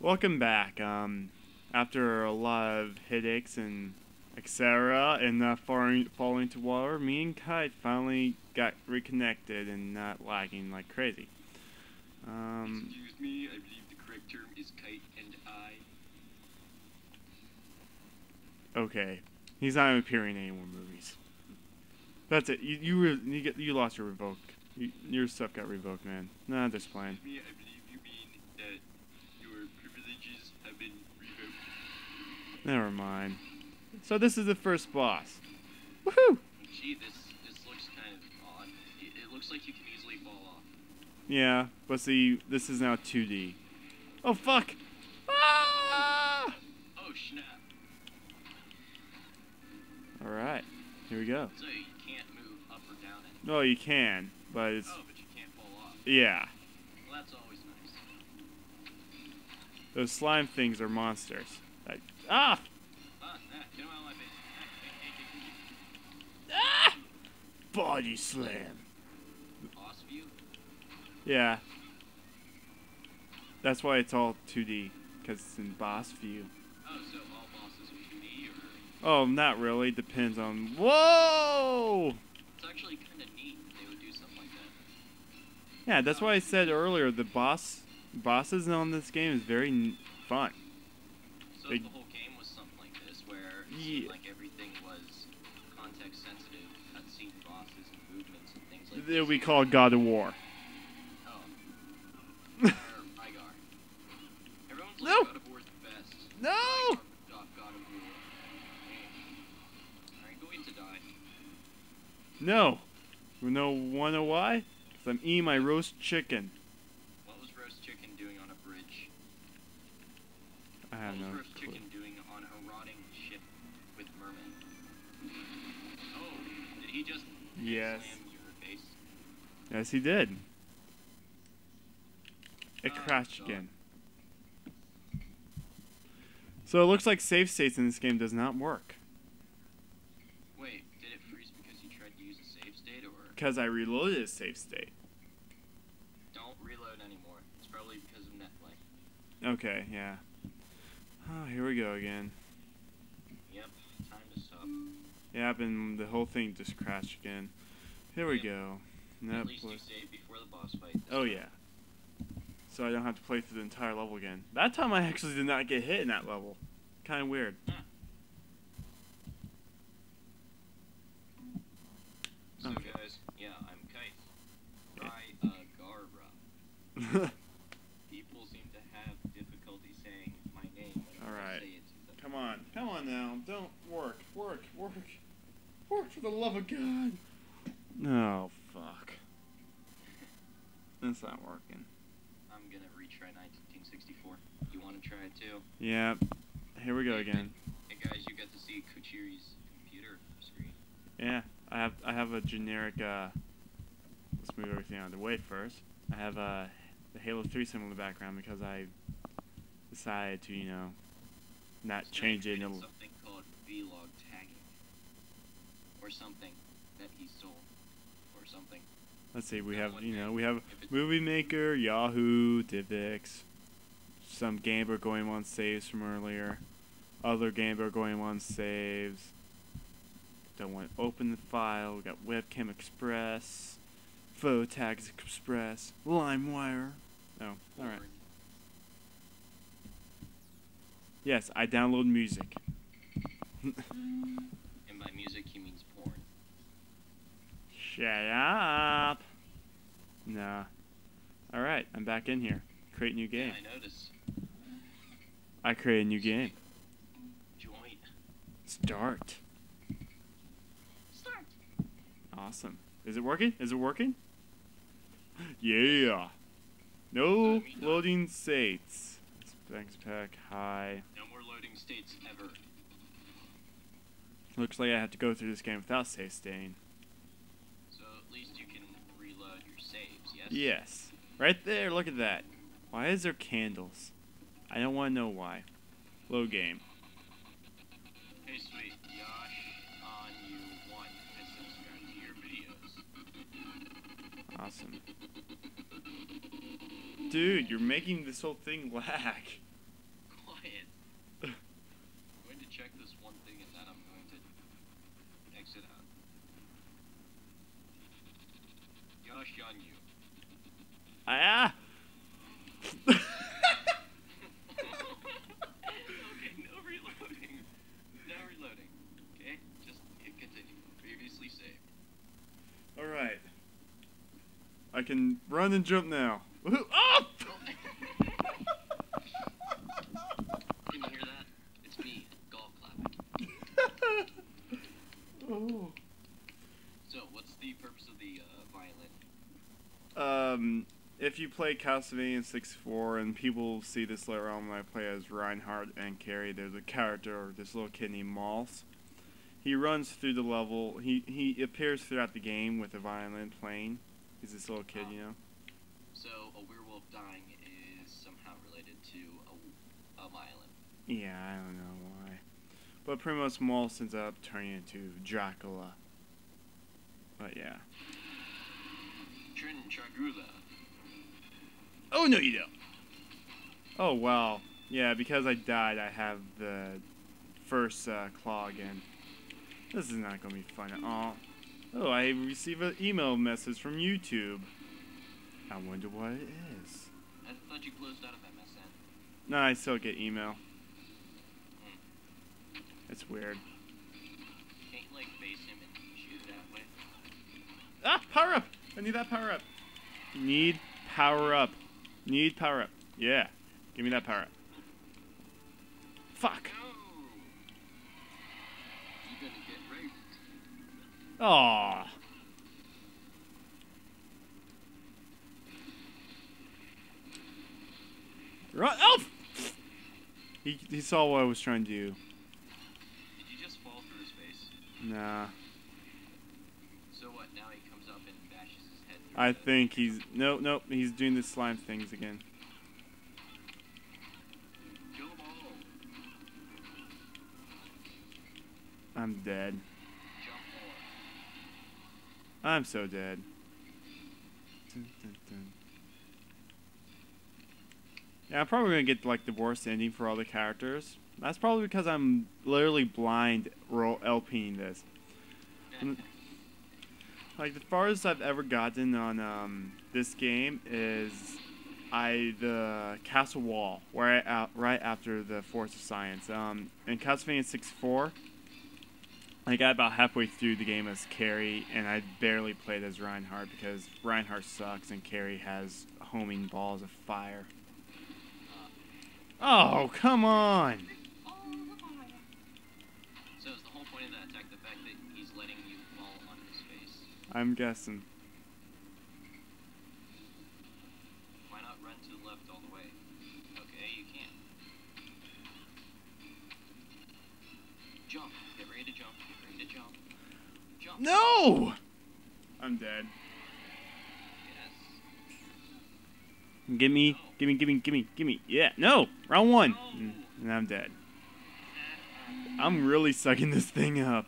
Welcome back. Um, after a lot of headaches and etc. and not falling falling to water, me and Kite finally got reconnected and not lagging like crazy. Um, Excuse me, I believe the correct term is kite and I. okay, he's not appearing in any more movies. That's it. You you you, get, you lost your revoke. You, your stuff got revoked, man. Nah, just playing. Never mind. So this is the first boss. Woohoo! Gee, this this looks kind of odd. It, it looks like you can easily fall off. Yeah, but see, this is now 2D. Oh fuck! Ah! Oh snap! All right, here we go. So you can't move up or down it. No, you can, but it's Oh, but you can't fall off. yeah. Well, that's always nice. Those slime things are monsters. Like ah! Ah! Body slam. Yeah. That's why it's all 2D, because it's in boss view. Oh, so all bosses are 2D, or Oh, not really. Depends on. Whoa! it's actually kind of neat they would do something like that. Yeah, that's why I said earlier the boss bosses on this game is very fun. So They- the Yeah. like everything was context sensitive, cutscene bosses and movements and things like be this. called God of War. Oh. Everyone's like No. God of War's the best. No! Rygar, God, God of War. Alright, going to die. No. You know, wanna why? Because I'm eating my roast chicken. What was roast chicken doing on a bridge? I have what was no roast clue. chicken Yes. slam your face? Yes, he did. It crashed again. So it looks like save states in this game does not work. Wait, did it freeze because you tried to use a save state, or Because I reloaded a save state. don't reload anymore? It's probably because of net lag. Okay, yeah. Oh, here we go again. Yep, time to stop. Yep, and the whole thing just crashed again. Here we go. At least you saved before the boss fight. Oh yeah. So I don't have to play through the entire level again. That time I actually did not get hit in that level. Kind of weird. So Okay. guys, yeah, I'm Kite. Okay. I uh, Garra. People seem to have difficulty saying my name when I Alright. say it to them. come on, come on now. Don't work, work, work, work for the love of God. No, fuck. That's not working. I'm gonna retry 1964. You want to try it too? Yeah. Here we go again. Hey guys, you get to see Kuchiri's computer screen. Yeah, I have I have a generic. Uh, let's move everything out of the way first. I have uh, the Halo 3 symbol in the background because I decided to, you know, not This guy change it. created In a, something called vlog tagging, or something that he stole, or something. let's see, we have you know we have Movie Maker, Yahoo, Divx, some Gamer going on saves from earlier, other Gamer going on saves. Don't want to open the file. We got Webcam Express, Phototags Express, LimeWire. Oh, all right. Yes, I download music. And by music, he means porn. Shut up. Nah. All right, I'm back in here. Create new game. Yeah, I notice. I create a new game. Join. Start. Start. Awesome. Is it working? Is it working? Yeah. No Let me know. loading states. Thanks, pack. Hi. No more loading states ever. Looks like I have to go through this game without save staying. Yes? Right there. Look at that. Why is there candles? I don't want to know why. Low game. Hey, sweet. Yosh on you one has subscribed to your videos. Awesome. Dude, you're making this whole thing lag. quiet. I'm going to check this one thing and then I'm going to exit out. Yosh Yanyu. Ah! okay, no reloading. No reloading. Okay, just hit continue. Previously saved. Alright. I can run and jump now. Woohoo! Oh! Can you hear that? It's me, golf clapping. oh. So, what's the purpose of the uh, violin? Um, if you play Castlevania 64 and people see this later on when I play as Reinhardt and Carrie, there's a character, this little kid named Moss. He runs through the level. He he appears throughout the game with a violin playing. He's this little kid, you know. So, a werewolf dying is somehow related to a, a violin. Yeah, I don't know why. But pretty much Moss ends up turning into Dracula. But yeah. Trin Chagula. Oh no, you don't. Oh well. Yeah, because I died, I have the first uh, claw again. This is not gonna be fun at all. Oh, I received an email message from YouTube. I wonder what it is. I thought you closed out of MSN. No, I still get email. It's weird. Can't like face him and shoot that way? Ah, power up! I need that power up. Need power up. Need power up. Yeah, give me that power up. Fuck. No! You're gonna get raped. Aw. Run! Oh! He, he saw what I was trying to do. Did you just fall through space? Nah. So what, now he comes up and bashes his head through I think he's... Nope, nope. He's doing the slime things again. I'm dead. I'm so dead. Dun, dun, dun. Yeah, I'm probably gonna get like the worst ending for all the characters. That's probably because I'm literally blind roll LPing this. Like the farthest I've ever gotten on um, this game is I the castle wall right out right after the Forest of Silence. Um, in Castlevania 64, I got about halfway through the game as Carrie, and I barely played as Reinhardt because Reinhardt sucks and Carrie has homing balls of fire. Oh, come on! I'm guessing. Why not run to the left all the way? Okay, you can. Jump. Get ready to jump. Get ready to jump. Jump. No! I'm dead. Yes. Gimme, gimme, gimme, gimme, gimme. Yeah, no! Round one! Mm, And I'm dead. I'm really sucking this thing up.